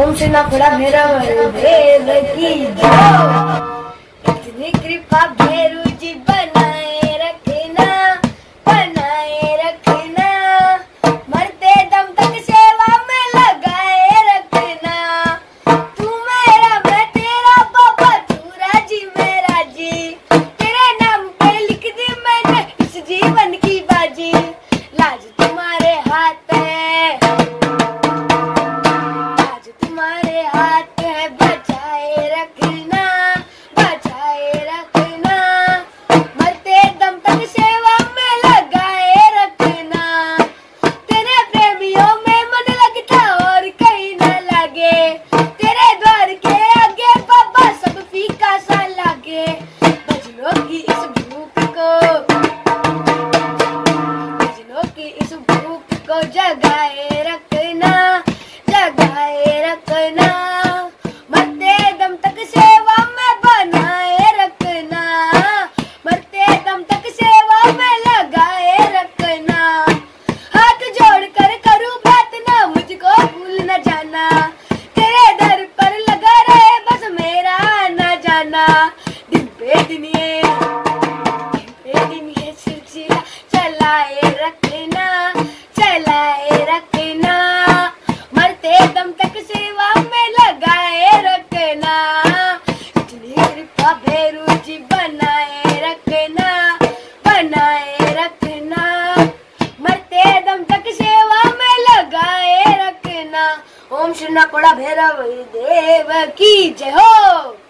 श्री नखड़ा मेरा देव की जय इतनी कृपा भेरू जी बनाए की इस भूख को। की इस भूख को जगाए रखना जगाए रखना। मरते दम तक सेवा में बनाए रखना। मरते दम तक सेवा में लगाए रखना। हाथ जोड़ कर करूँ बात ना, मुझको भूल न जाना। तेरे दर पर लगा रहे बस मेरा आना जाना। चलाए रखना चलाए रखना। मरते दम कृपा भैरू जी बनाए रखना बनाए रखना। मरते दम तक सेवा में लगाए रखना। ओम श्री नकोड़ा भैरव देव की जय हो।